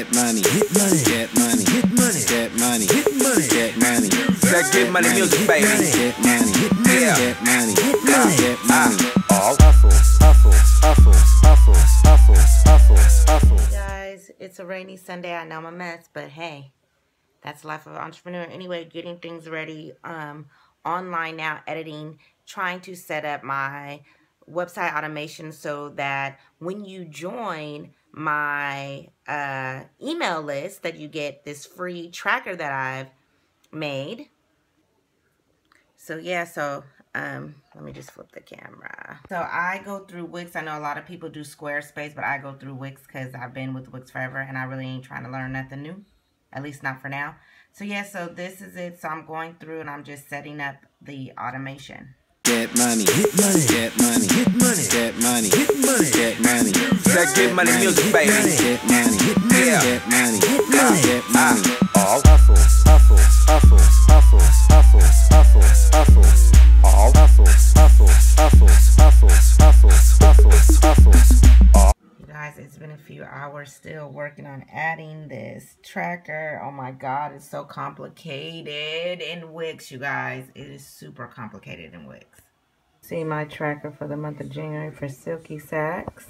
Get money. Get money. Get money. Get money. Get money. Get money. Get money. That get money music, baby. Get money. Yeah. Get money. Get money. All Hustle. Hustle. Hustle. Hustle. Hustle. Hustle. Hustle. guys it's a rainy sunday i know i'm a mess but hey that's the life of an entrepreneur anyway getting things ready um online now editing trying to set up my website automation so that when you join my uh email list that you get this free tracker that i've made. So yeah so um let me just flip the camera. So i go through wix. I know a lot of people do squarespace but i go through wix because i've been with wix forever and i really ain't trying to learn nothing new at least not for now. So yeah so this is it. So i'm going through and i'm just setting up the automation Get money. Get money. Get money. Get money. Get money. Get money. Get money. that get money music, baby. Get money. Get money. Get money. Get money. A few hours still working on adding this tracker. Oh my god it's so complicated in wix you guys. It is super complicated in wix. See my tracker for the month of january for silky saks.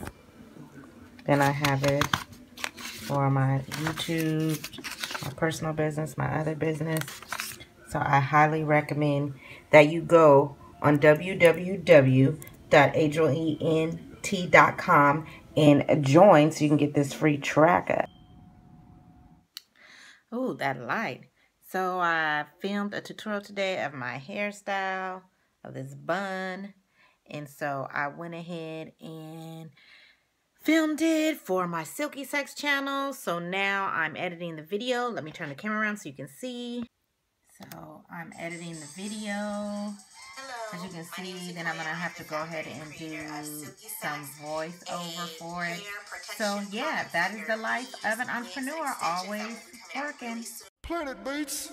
Then i have it for my youtube my personal business my other business. So i highly recommend that you go on www.adrielent.com and join so you can get this free tracker. Oh, that light. So I filmed a tutorial today of my hairstyle, of this bun. And so I went ahead and filmed it for my Silky Saks channel. So now I'm editing the video. Let me turn the camera around so you can see. So I'm editing the video. As you can see, then I'm going to have to go ahead and do some voiceover for it. So yeah, that is the life of an entrepreneur, always working. Planet Beatz.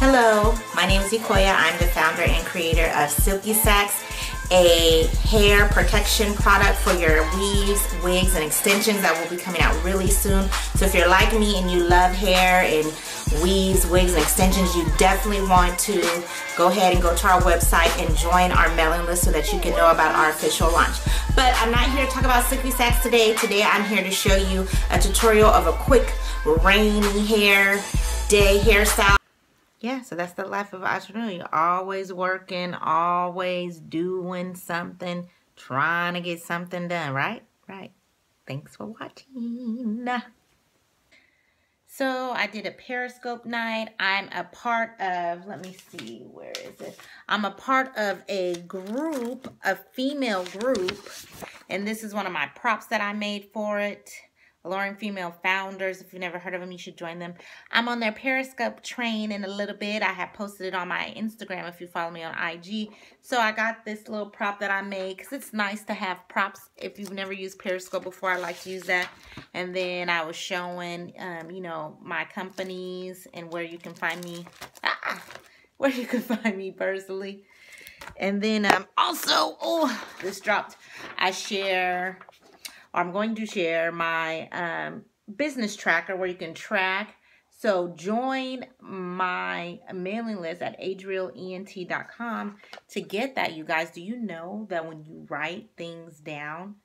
Hello, my name is Ecouia. I'm the founder and creator of Silky Saks, a hair protection product for your weaves, wigs, and extensions that will be coming out really soon. So if you're like me and you love hair and weaves, wigs, and extensions, you definitely want to go ahead and go to our website and join our mailing list so that you can know about our official launch. But I'm not here to talk about Silky Saks today. Today I'm here to show you a tutorial of a quick rainy hair day hairstyle yeah, so that's the life of an entrepreneur. You're always working, always doing something, trying to get something done, right? Right. Thanks for watching. So I did a Periscope night. I'm a part of, let me see, where is it? I'm a part of a group, a female group, and this is one of my props that I made for it. Alluring Female Founders. If you've never heard of them, you should join them. I'm on their Periscope train in a little bit. I have posted it on my Instagram if you follow me on IG. So I got this little prop that I made because it's nice to have props. If you've never used Periscope before, I like to use that. And then I was showing, um, you know, my companies and where you can find me. Ah, where you can find me personally. And then um, also, oh, this dropped. I share I'm going to share my um, business tracker where you can track. So join my mailing list at adrielent.com to get that, you guys. Do you know that when you write things down,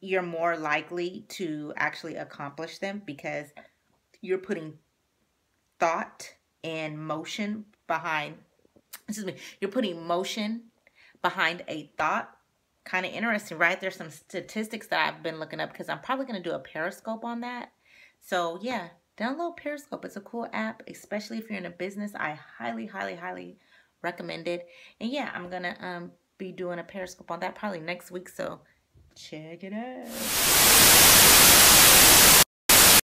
you're more likely to actually accomplish them because you're putting thought and motion behind, excuse me, you're putting motion behind a thought kind of interesting, right? There's some statistics that I've been looking up because I'm probably going to do a Periscope on that. So yeah, download Periscope. It's a cool app, especially if you're in a business. I highly, highly, highly recommend it. And yeah, I'm going to um, be doing a Periscope on that probably next week. So check it out.